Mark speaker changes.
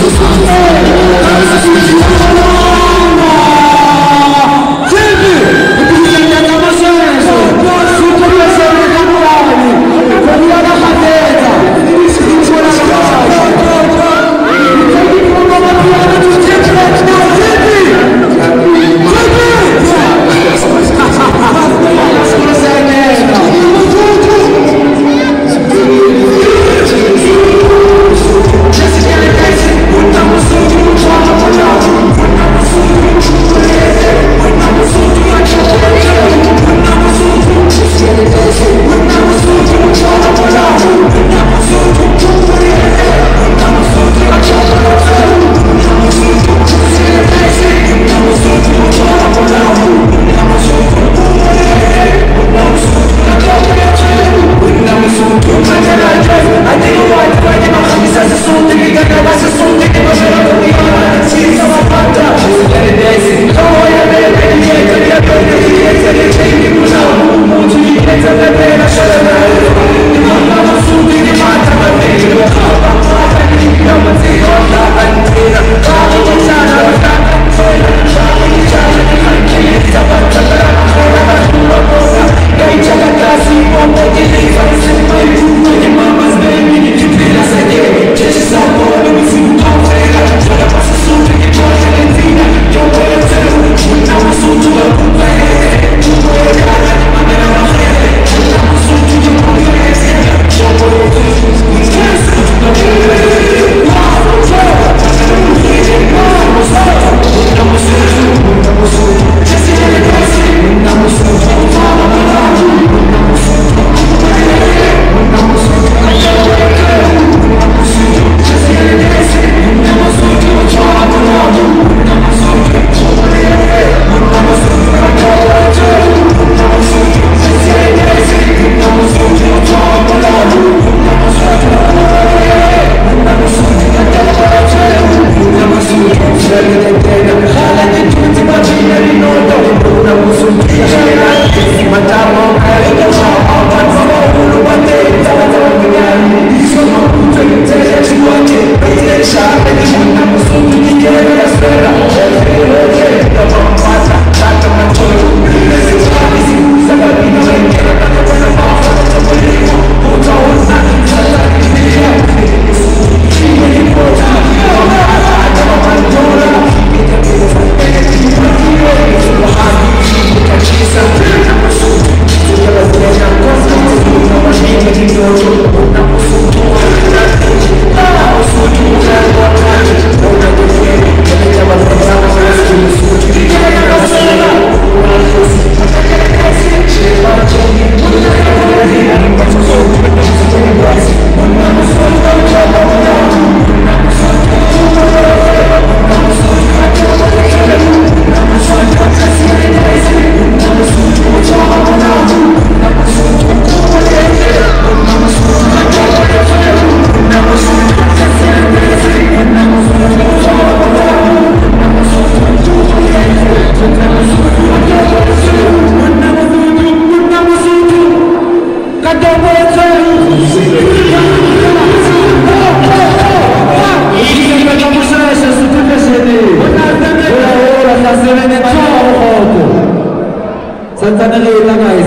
Speaker 1: Jesus. 状況 Ta đã đi.